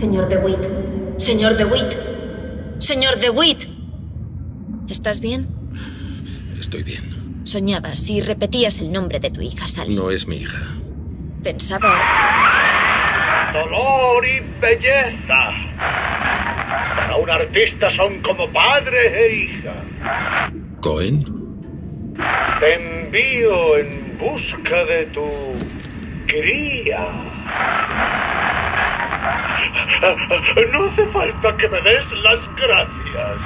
Señor DeWitt. Señor DeWitt. Señor DeWitt. ¿Estás bien? Estoy bien. Soñabas y repetías el nombre de tu hija, Sally. No es mi hija. Pensaba... Dolor y belleza. Para un artista son como padre e hija. ¿Cohen? Te envío en busca de tu cría. No hace falta que me des las gracias.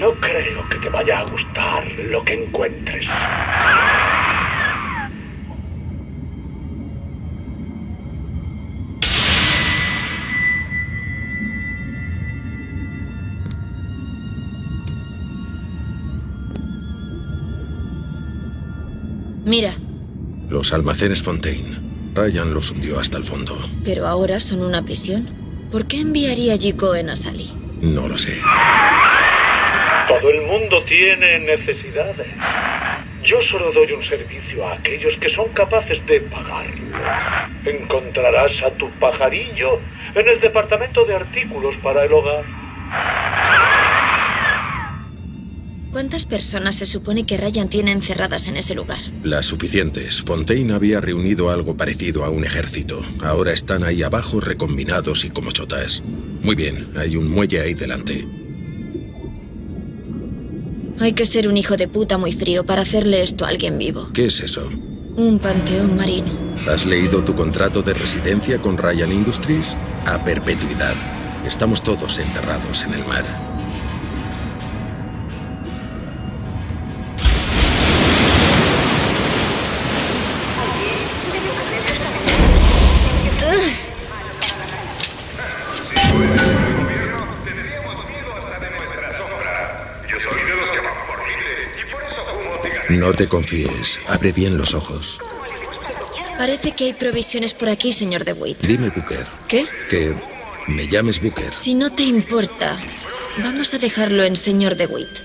No creo que te vaya a gustar lo que encuentres. Mira, Los almacenes Fontaine. Ryan los hundió hasta el fondo. pero ahora son una prisión. ¿Por qué enviaría allí Cohen a Sally? No lo sé. Todo el mundo tiene necesidades. Yo solo doy un servicio a aquellos que son capaces de pagarlo. Encontrarás a tu pajarillo en el departamento de artículos para el hogar. ¿Cuántas personas se supone que Ryan tiene encerradas en ese lugar? Las suficientes. Fontaine había reunido algo parecido a un ejército. Ahora están ahí abajo recombinados y como chotas. Muy bien, hay un muelle ahí delante. Hay que ser un hijo de puta muy frío para hacerle esto a alguien vivo. ¿Qué es eso? Un panteón marino. ¿Has leído tu contrato de residencia con Ryan Industries? A perpetuidad. Estamos todos enterrados en el mar. No te confíes. Abre bien los ojos. Parece que hay provisiones por aquí, señor DeWitt. Dime, Booker. ¿Qué? Que me llames Booker. Si no te importa, vamos a dejarlo en señor DeWitt.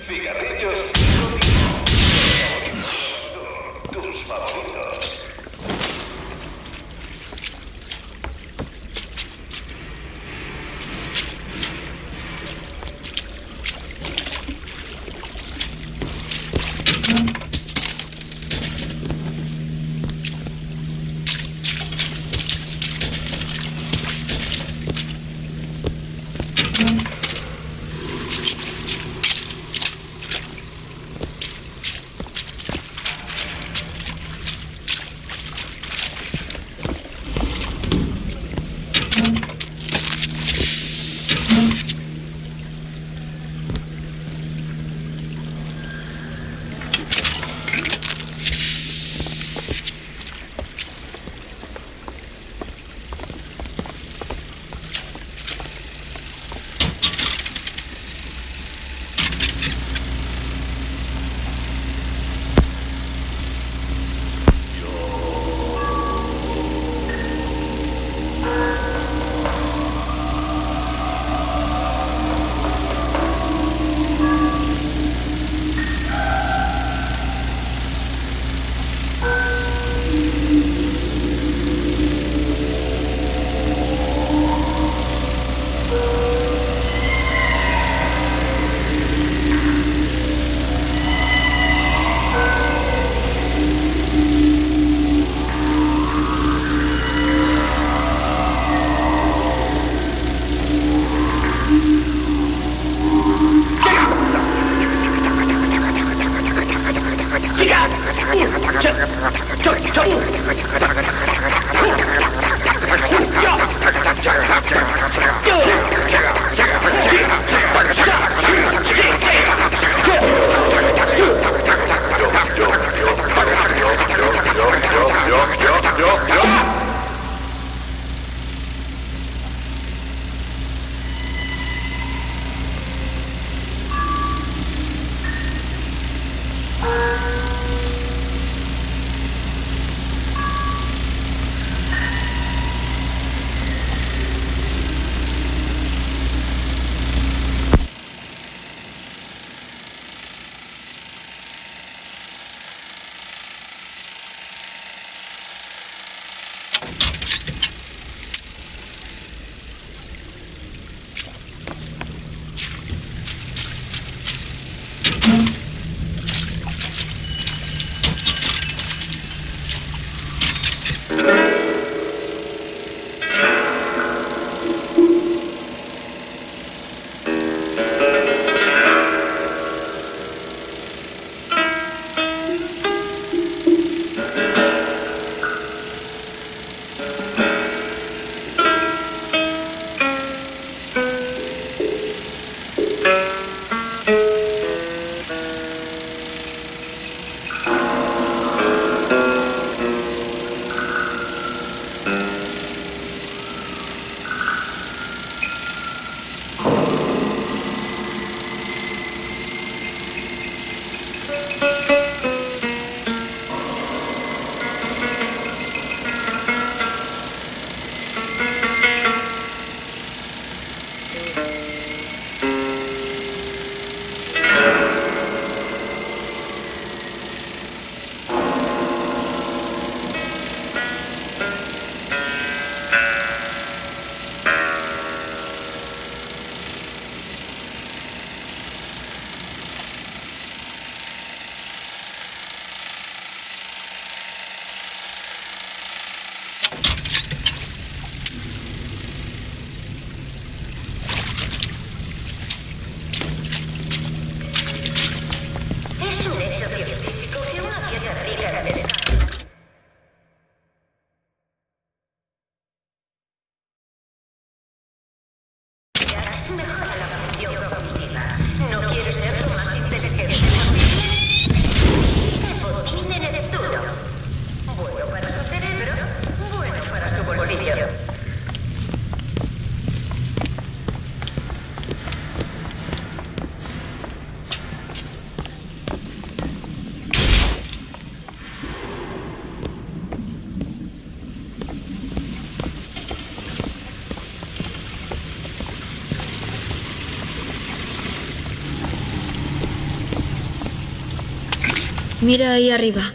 Mira ahí arriba.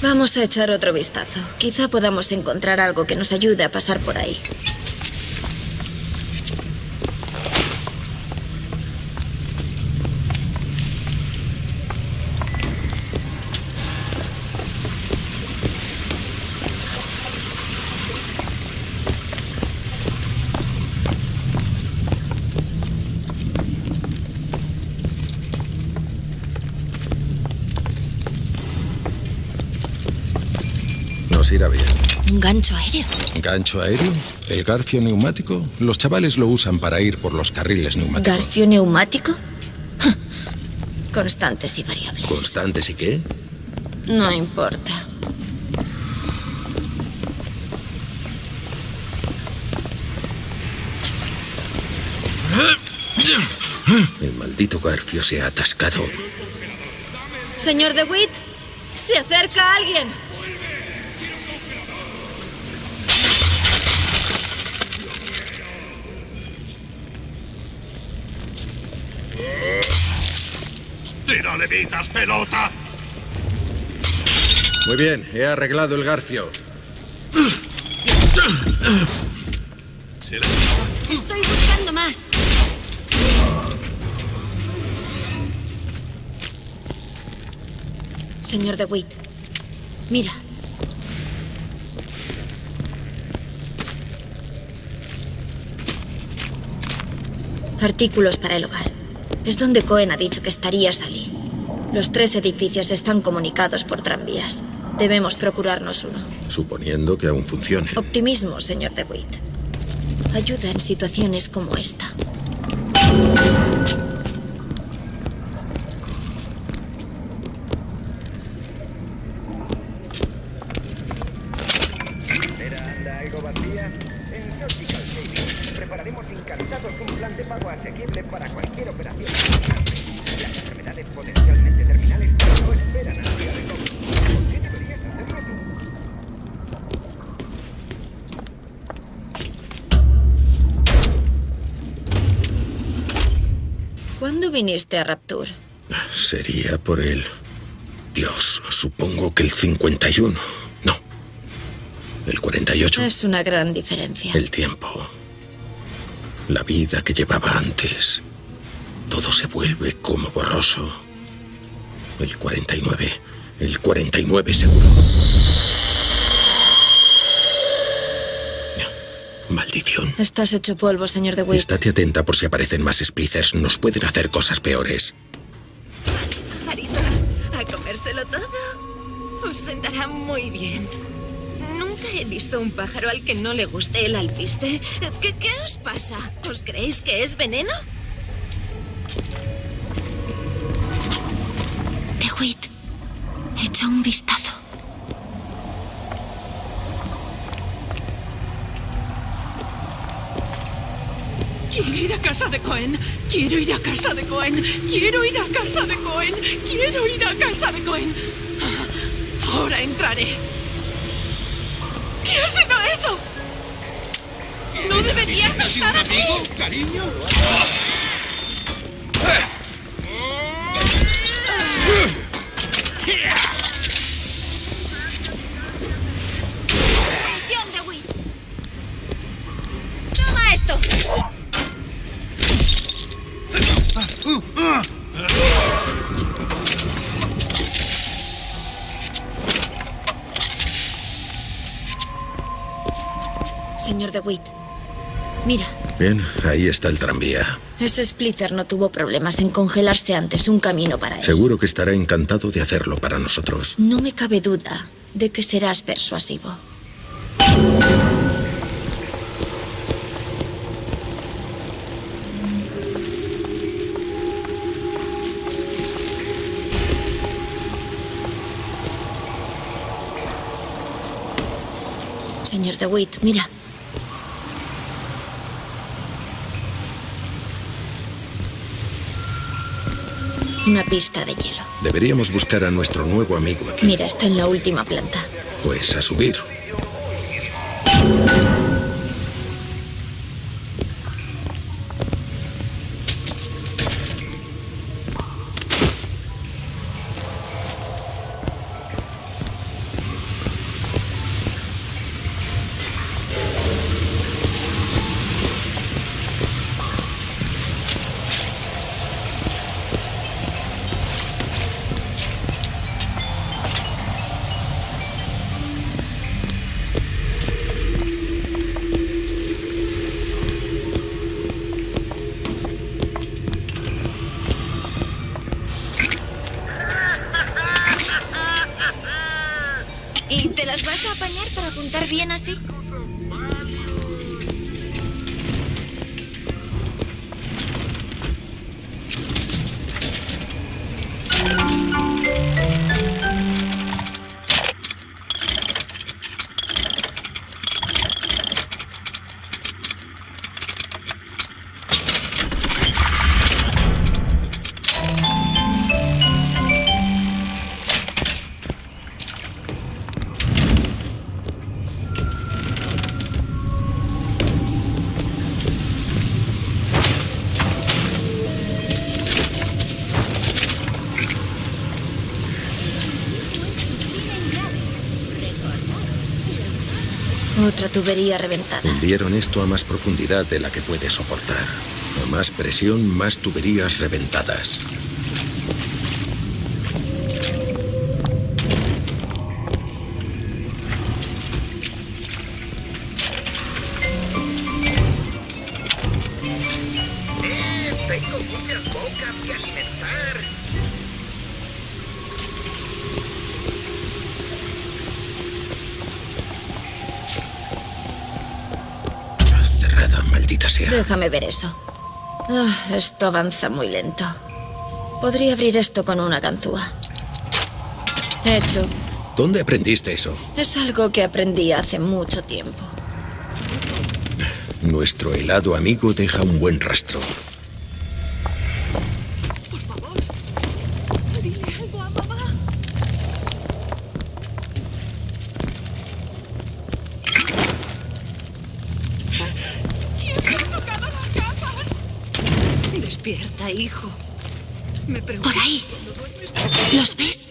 Vamos a echar otro vistazo. Quizá podamos encontrar algo que nos ayude a pasar por ahí. ¿Gancho aéreo? ¿El garfio neumático? Los chavales lo usan para ir por los carriles neumáticos. ¿Garfio neumático? Constantes y variables. ¿Constantes y qué? No importa. El maldito garfio se ha atascado. Señor DeWitt, se acerca alguien. ¡Tira levitas, pelota! Muy bien, he arreglado el garfio. Se la... Estoy buscando más. Señor DeWitt, mira. Artículos para el hogar. Es donde Cohen ha dicho que estaría Sally. Los tres edificios están comunicados por tranvías. Debemos procurarnos uno. Suponiendo que aún funcione. Optimismo, señor DeWitt. Ayuda en situaciones como esta. ¿Cuándo viniste a Rapture? Sería por el... Dios, supongo que el 51. No. El 48. Es una gran diferencia. El tiempo. La vida que llevaba antes. Todo se vuelve como borroso. El 49. El 49 seguro. Maldición. Estás hecho polvo, señor DeWitt. Estate atenta por si aparecen más splices. Nos pueden hacer cosas peores. Pajaritos, a comérselo todo. Os sentará muy bien. Nunca he visto un pájaro al que no le guste el alpiste. ¿Qué, qué os pasa? ¿Os creéis que es veneno? DeWitt, echa un vistazo. Quiero ir a casa de Cohen. Quiero ir a casa de Cohen. Quiero ir a casa de Cohen. Quiero ir a casa de Cohen. Ahora entraré. ¿Qué ha sido eso? No deberías estar aquí. cariño? ¡Traición Señor DeWitt, mira, Bien, ahí está el tranvía. ese Splitter no tuvo problemas en congelarse antes un camino para él. Seguro que estará encantado de hacerlo para nosotros. No me cabe duda de que serás persuasivo. Señor DeWitt, mira. Una pista de hielo. Deberíamos buscar a nuestro nuevo amigo aquí. Mira, está en la última planta. Pues a subir. Jesse? Tubería reventada. Hundieron esto a más profundidad de la que puede soportar. A más presión, más tuberías reventadas. Déjame ver eso. Ah, esto avanza muy lento. Podría abrir esto con una ganzúa. Hecho. ¿Dónde aprendiste eso? Es algo que aprendí hace mucho tiempo. Nuestro helado amigo deja un buen rastro. Despierta, hijo. Me. Por ahí. ¿Los ves?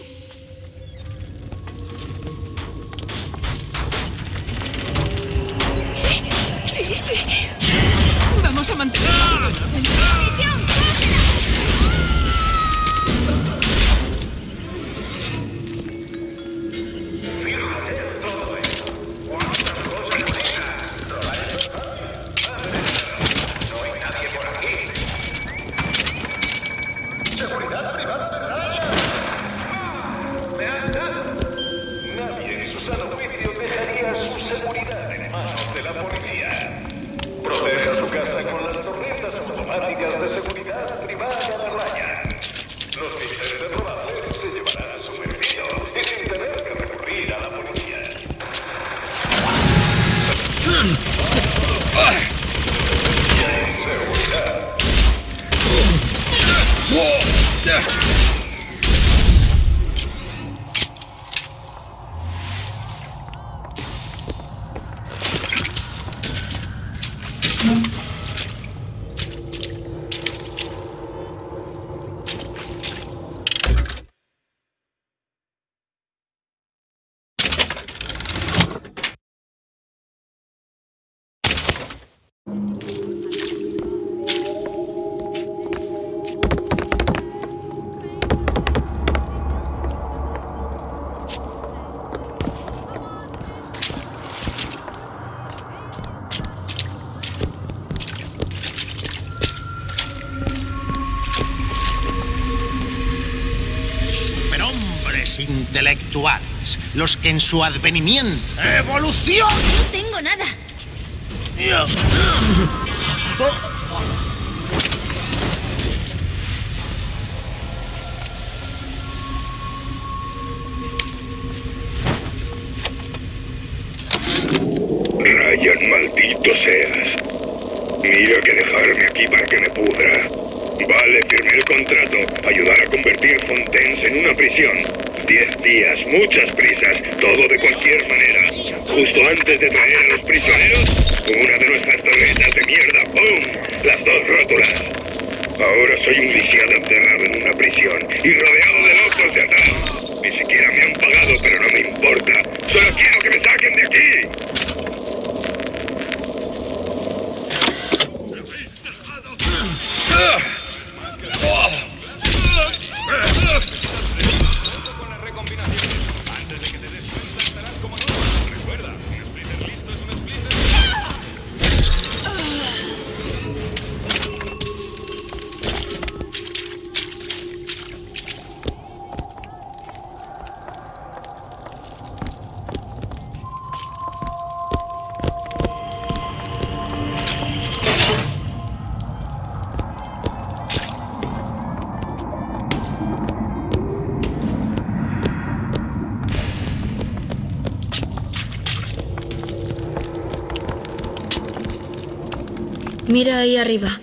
Los que en su advenimiento... ¡Evolución! No tengo nada. Ryan, maldito seas. Mira que dejarme aquí para que me pudra. Vale, firmé el contrato. Ayudar a convertir Fontaines en una prisión. Diez días, muchas prisas, todo de cualquier manera. Justo antes de traer a los prisioneros, una de nuestras torretas de mierda, ¡pum! Las dos rótulas. Ahora soy un lisiado encerrado en una prisión y rodeado de locos de atrás. Ni siquiera me han pagado, pero no me importa. Solo quiero Mira ahí arriba.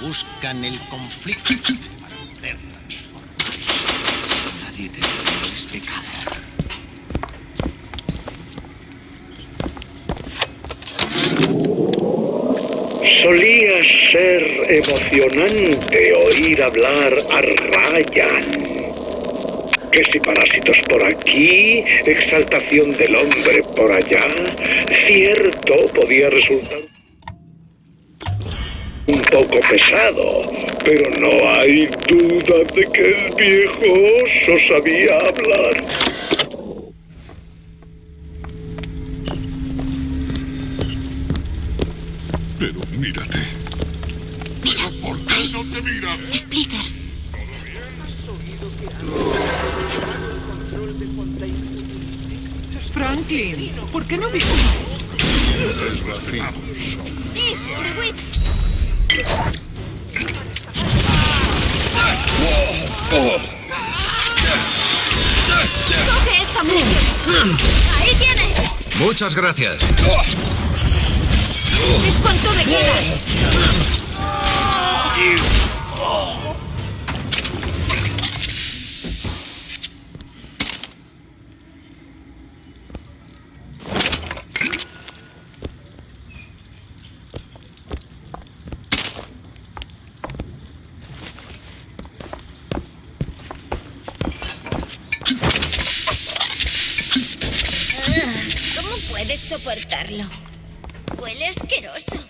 Buscan el conflicto para poder transformarse. Nadie te es pecado. Solía ser emocionante oír hablar a Ryan. Que si parásitos por aquí, exaltación del hombre por allá, cierto podía resultar poco pesado, pero no hay duda de que el viejo oso sabía hablar. Pero mírate. Mira, ¿Por qué no te miras? Splitters. Franklin, ¿por qué no vivo? Desgraciados. Coge esta munición. Ahí tienes. Muchas gracias. Es cuanto me queda. Soportarlo. Huele asqueroso.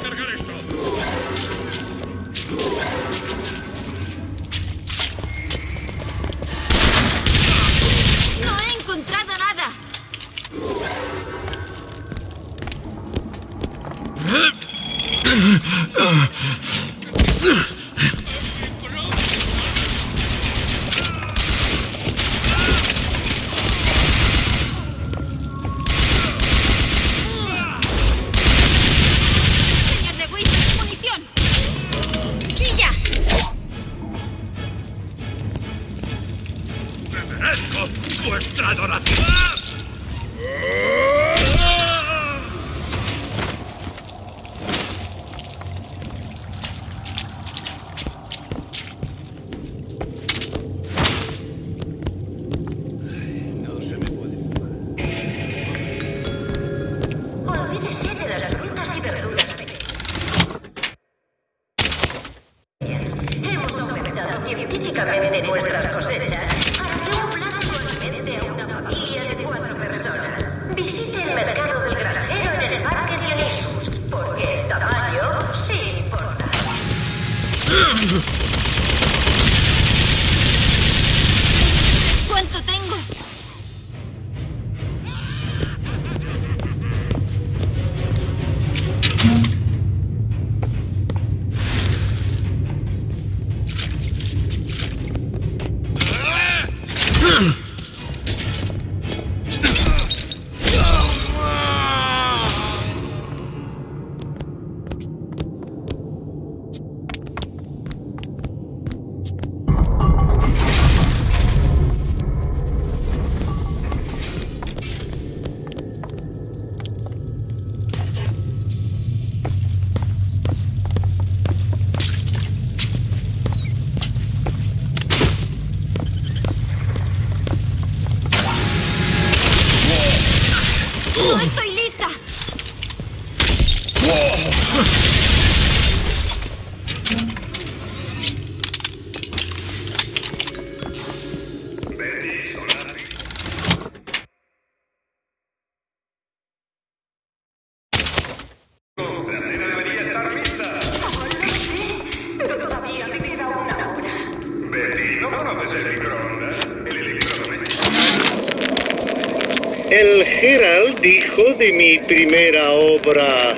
primera obra,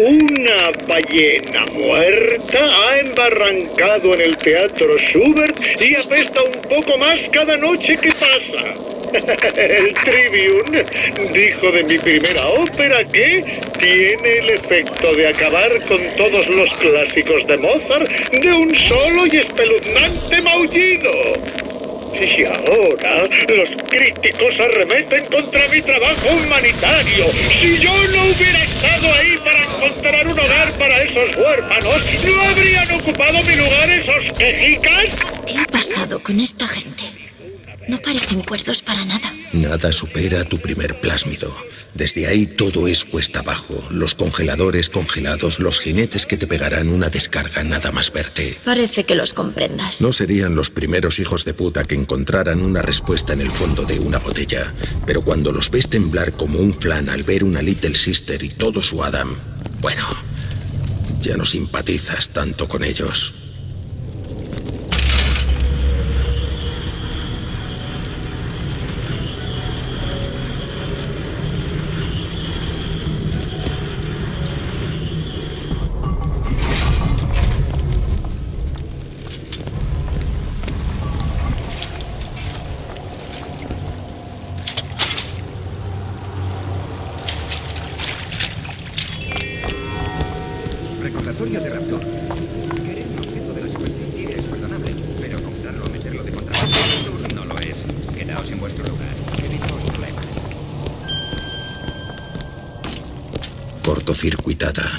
una ballena muerta ha embarrancado en el Teatro Schubert y apesta un poco más cada noche que pasa. El Tribune dijo de mi primera ópera que tiene el efecto de acabar con todos los clásicos de Mozart de un solo y espeluznante maullido. Y ahora los críticos arremeten contra mi trabajo humanitario. Si yo no hubiera estado ahí para encontrar un hogar para esos huérfanos, ¿no habrían ocupado mi lugar esos quejicas? ¿Qué ha pasado con esta gente? No parecen cuerdos para nada. Nada supera tu primer plásmido. Desde ahí todo es cuesta abajo. Los congeladores congelados, los jinetes que te pegarán una descarga nada más verte. Parece que los comprendas. No serían los primeros hijos de puta que encontraran una respuesta en el fondo de una botella, pero cuando los ves temblar como un flan al ver una Little Sister y todo su Adam, bueno, ya no simpatizas tanto con ellos.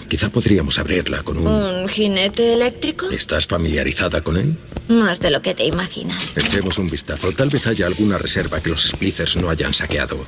Quizá podríamos abrirla con un... ¿Un jinete eléctrico? ¿Estás familiarizada con él? Más de lo que te imaginas. Echemos un vistazo. Tal vez haya alguna reserva que los Splicers no hayan saqueado.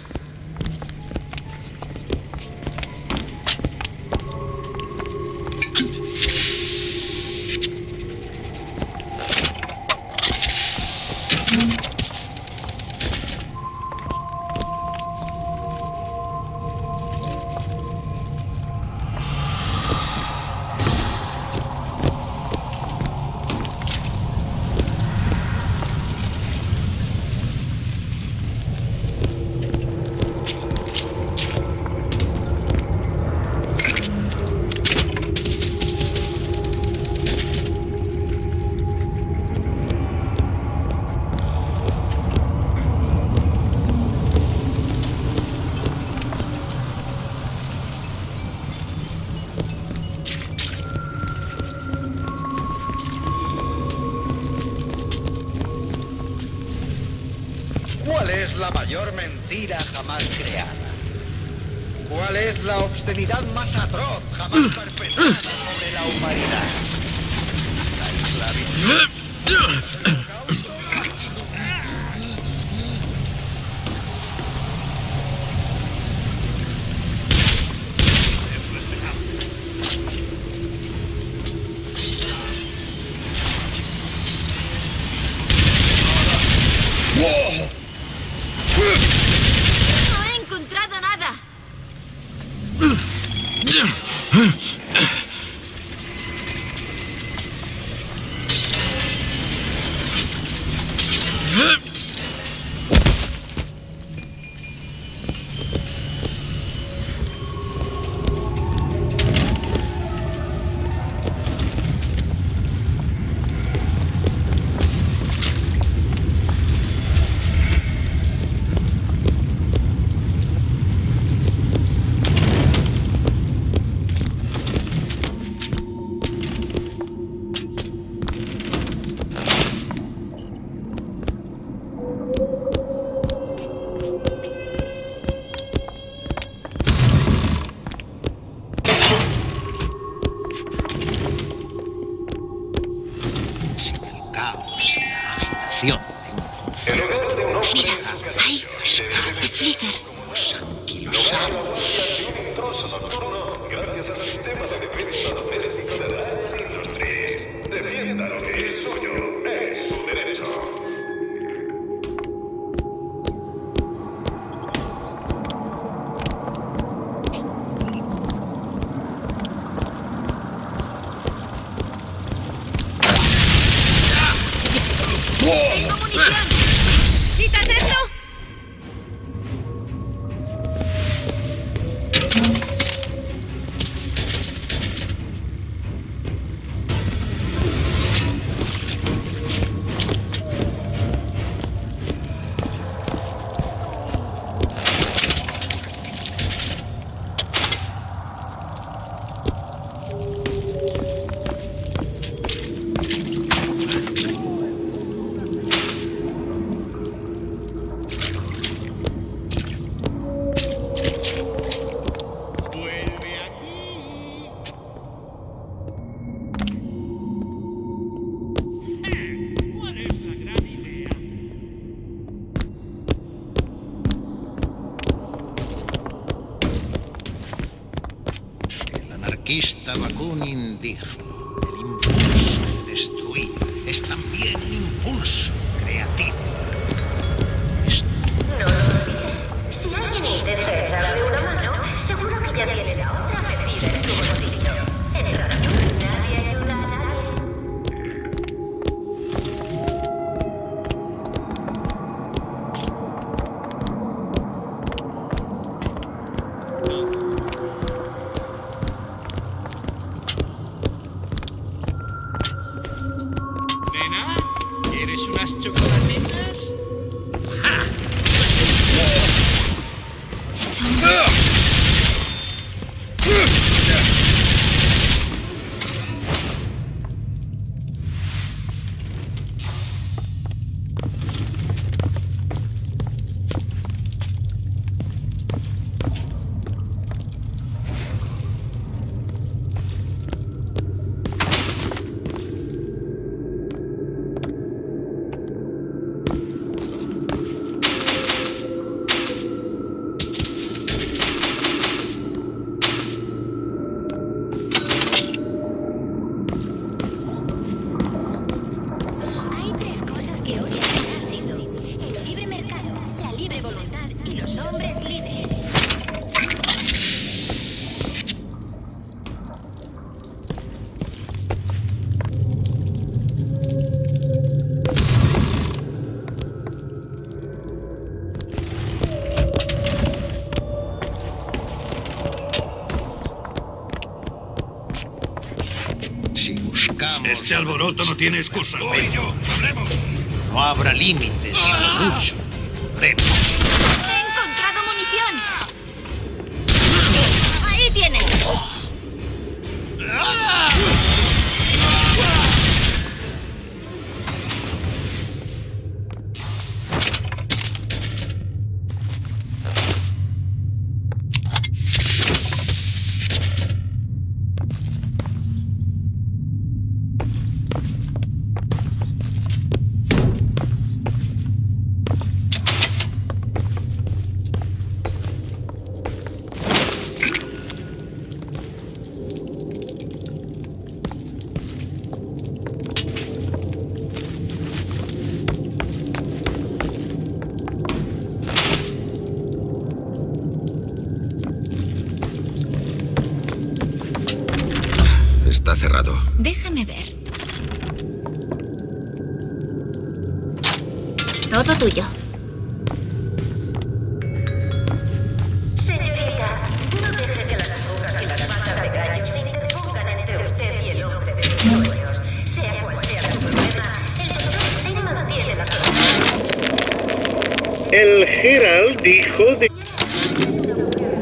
Anarquista Bakunin dijo, el Este alboroto no tiene excusa. Tú y yo, hablemos. No habrá límites a lo mucho que El Herald dijo de...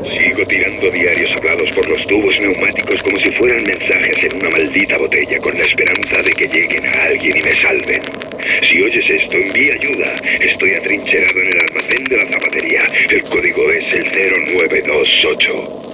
Sigo tirando diarios hablados por los tubos neumáticos como si fueran mensajes en una maldita botella con la esperanza de que lleguen a alguien y me salven. Si oyes esto, envía ayuda. Estoy atrincherado en el almacén de la zapatería. El código es el 0928.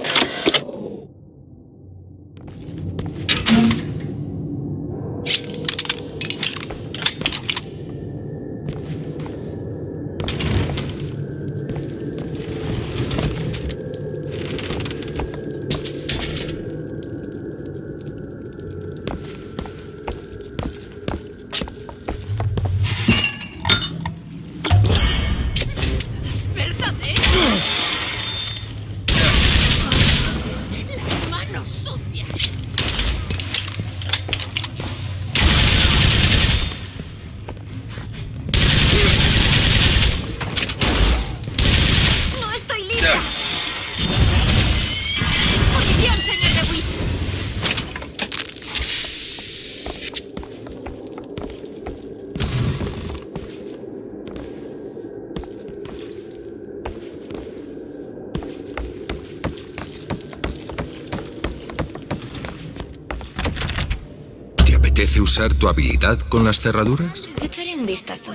Usar tu habilidad con las cerraduras? Echaré un vistazo.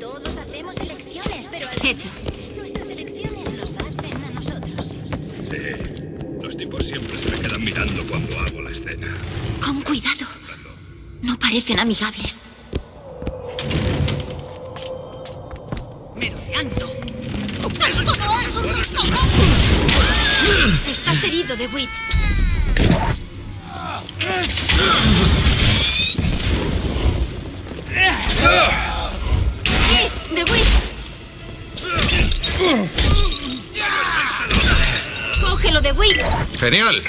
Todos hacemos elecciones, pero al Hecho. nuestras elecciones nos hacen a nosotros. Sí. Los tipos siempre se me quedan mirando cuando hago la escena. Con cuidado. No parecen amigables. Merodeando. ¡Esto no es un restaurante! Estás herido, DeWitt. ¡Keith! ¡De! ¡Cógelo, de Witt! Genial.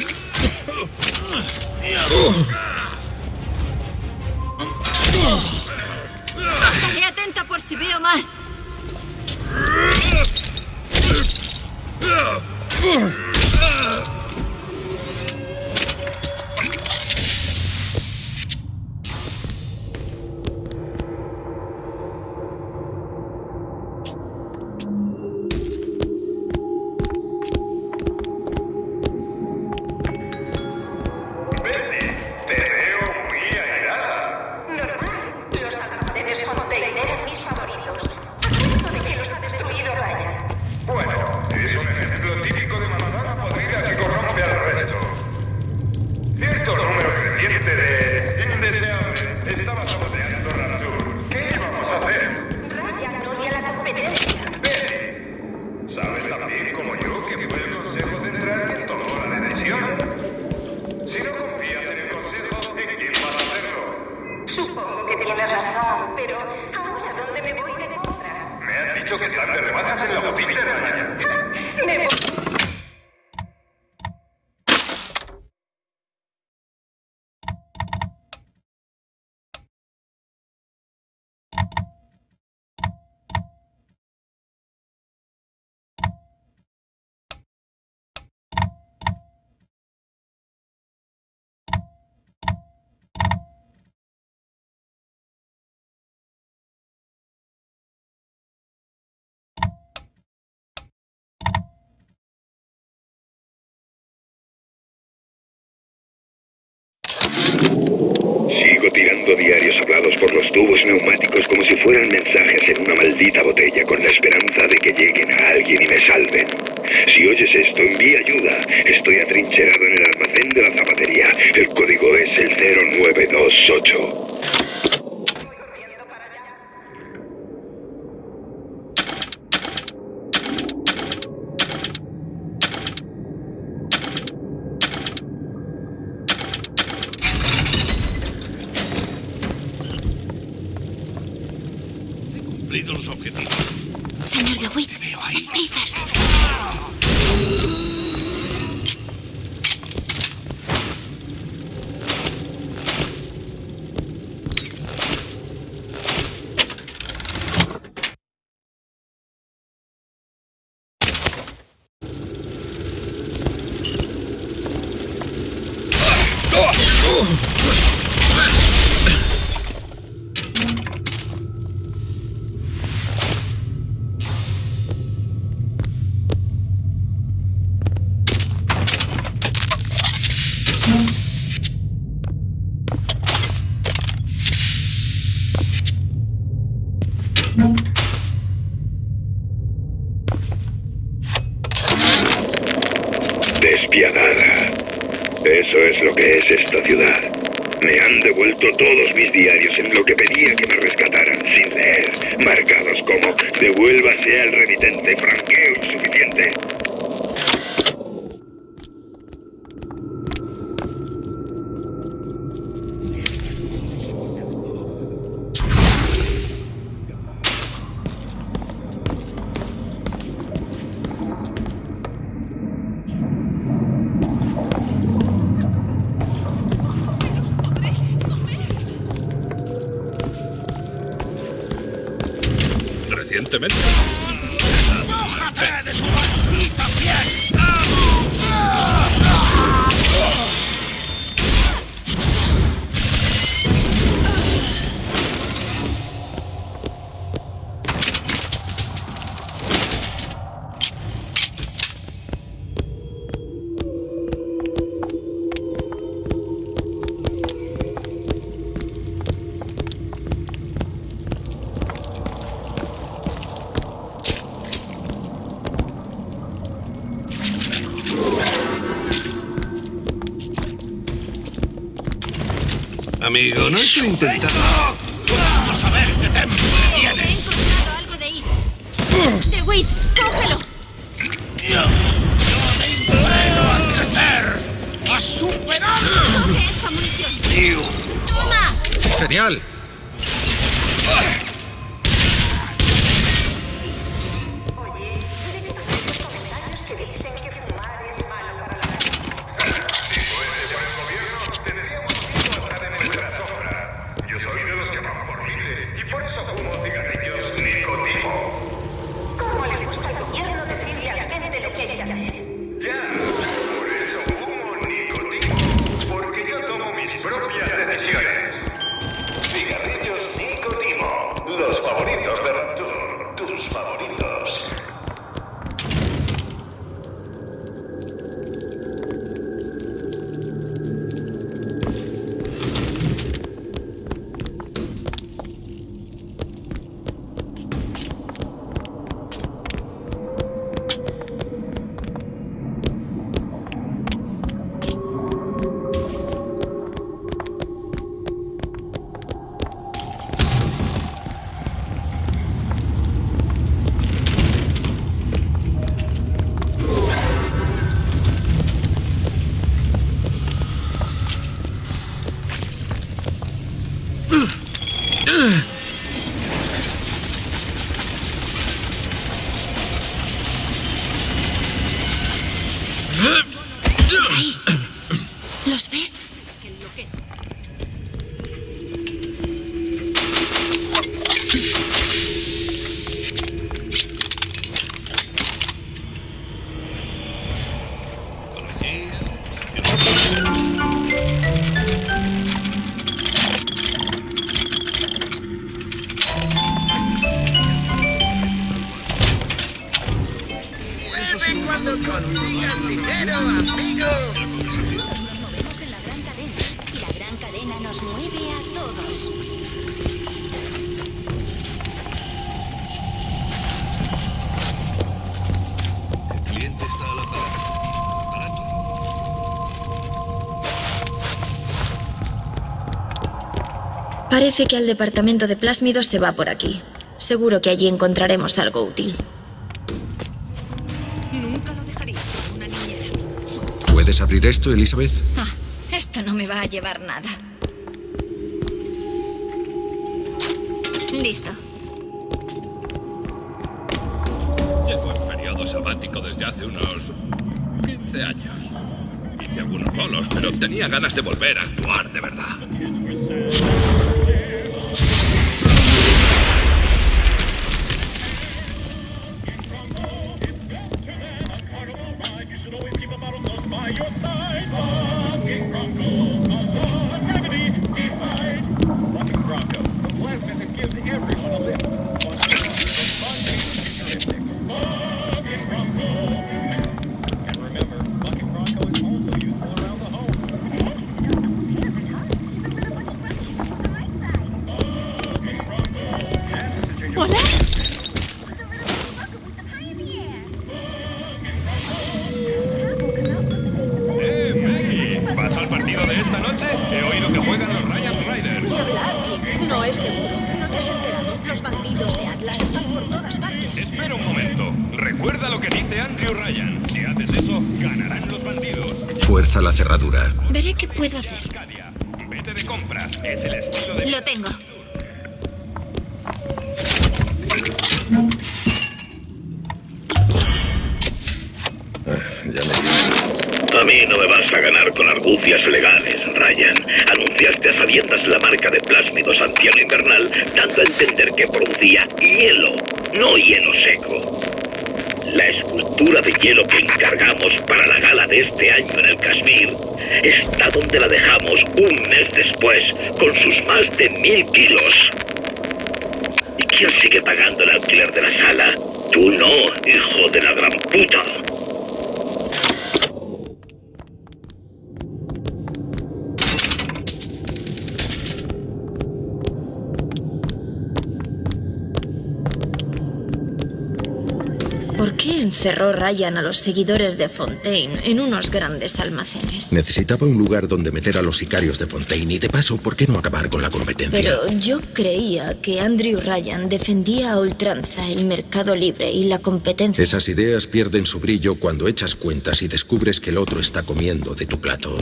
Estaré atenta por si veo más. Tirando diarios hablados por los tubos neumáticos como si fueran mensajes en una maldita botella con la esperanza de que lleguen a alguien y me salven. Si oyes esto, envía ayuda. Estoy atrincherado en el almacén de la zapatería. El código es el 0928. Los objetivos. Señor de Witt, veo ahí. prisas. Despiadada. Amigo, no estoy intentando. Vamos a ver qué He tienes. encontrado algo de Id. De Witt, cógelo. Yo, yo te a crecer, a superar. Coge esta munición. ¡Genial! Parece que al departamento de plásmidos se va por aquí. Seguro que allí encontraremos algo útil. Nunca lo dejaría por una niñera. ¿Puedes abrir esto, Elizabeth? Ah, esto no me va a llevar nada. Listo. Llevo en periodo sabático desde hace unos 15 años. Hice algunos bolos, pero tenía ganas de volver a actuar mil kilos. ¿Y quién sigue pagando el alquiler de la sala? Tú no, hijo de la gran puta. ¿Por qué encerró Ryan a los seguidores de Fontaine en unos grandes almacenes? Necesitaba un lugar donde meter a los sicarios de Fontaine y de paso, ¿por qué no acabar con la competencia? Pero yo creía que Andrew Ryan defendía a ultranza el mercado libre y la competencia. Esas ideas pierden su brillo cuando echas cuentas y descubres que el otro está comiendo de tu plato.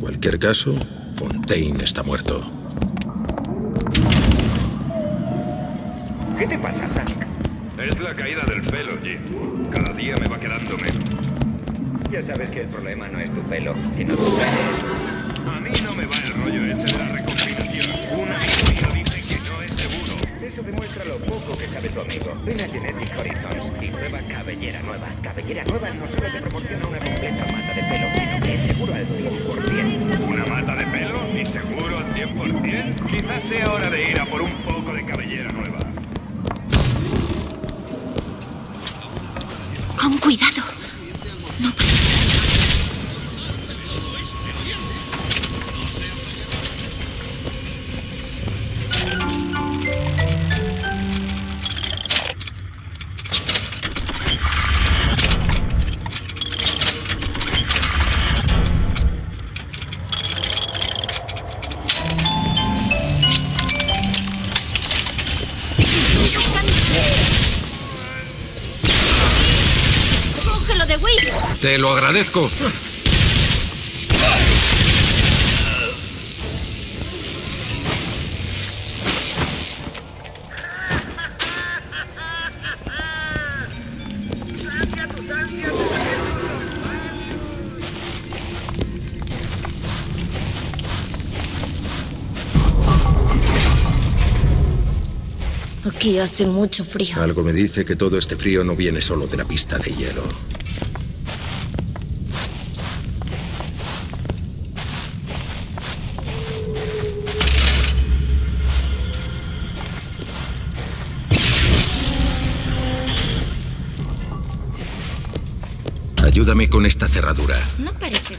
cualquier caso, Fontaine está muerto. ¿Qué te pasa, Frank? Es la caída del pelo, Jim. Cada día me va quedando menos. Ya sabes que el problema no es tu pelo, sino tu pelos. A mí no me va el rollo ese de la recombinación. Un amigo mío dice que no es seguro. Eso demuestra lo poco que sabe tu amigo. Ven a Genetic Horizons y prueba cabellera nueva. Cabellera nueva no solo te proporciona una completa mata de pelo, sino que es seguro al 100%. ¿Una mata de pelo? ¿Y seguro al 100%? Quizás sea hora de ir a por un poco de cabellera nueva. Con cuidado. De! Te lo agradezco. Aquí hace mucho frío. Algo me dice que todo este frío no viene solo de la pista de hielo. Con esta cerradura. No parece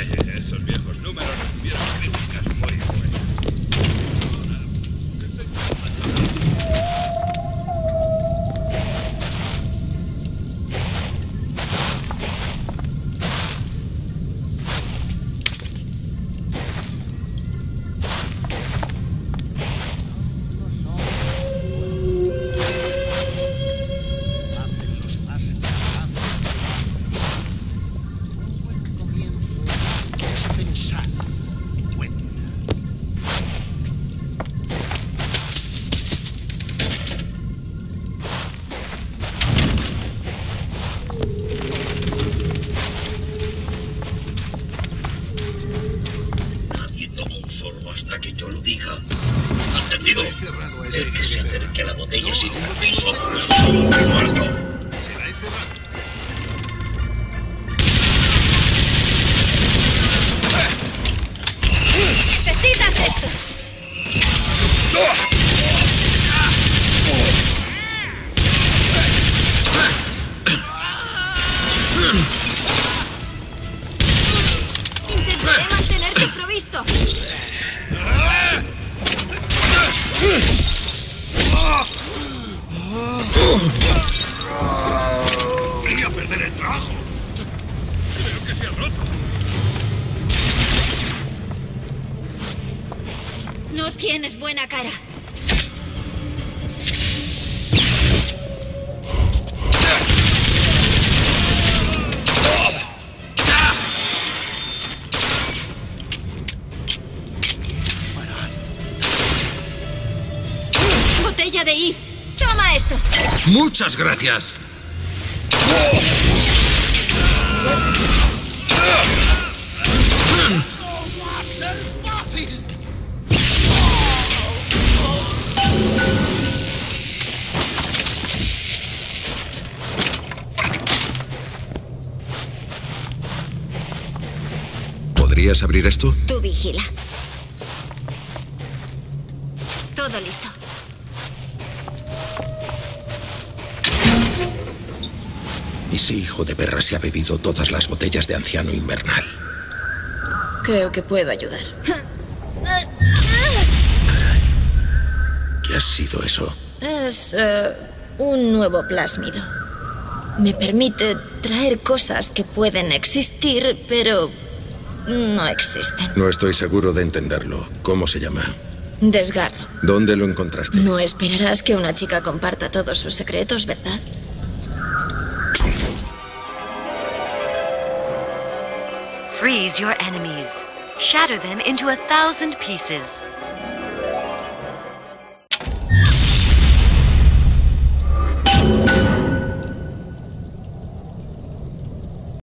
esos viejos números Tienes buena cara. Botella de If. Toma esto. Muchas gracias. Abrir esto? Tú vigila. Todo listo. Y si hijo de perra se ha bebido todas las botellas de anciano invernal. Creo que puedo ayudar. ¿Qué ha sido eso? Es eh, un nuevo plásmido. Me permite traer cosas que pueden existir, pero no existen. No estoy seguro de entenderlo. ¿Cómo se llama? Desgarro. ¿Dónde lo encontraste? No esperarás que una chica comparta todos sus secretos, ¿verdad? Freeze your enemies. Shatter them into a thousand pieces.